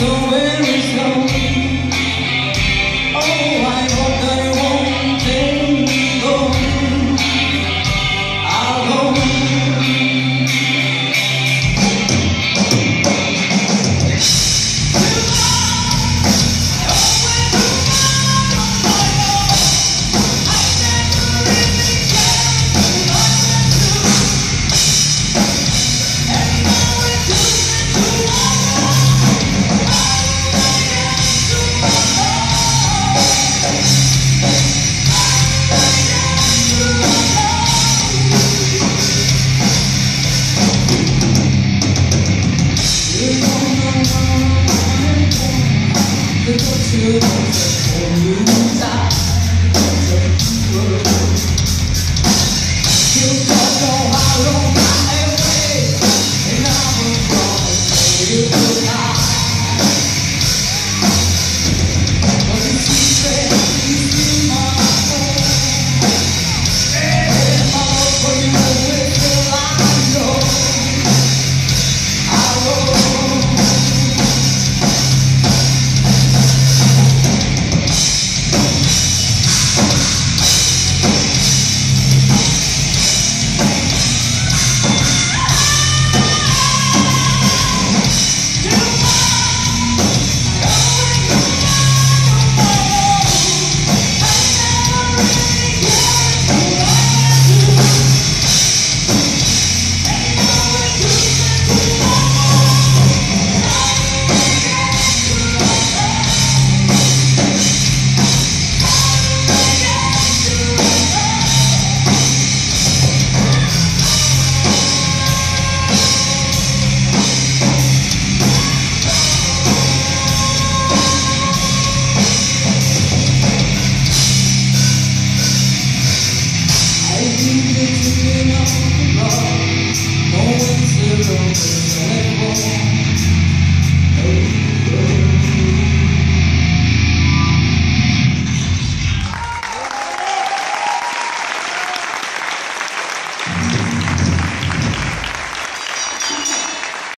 by so Thank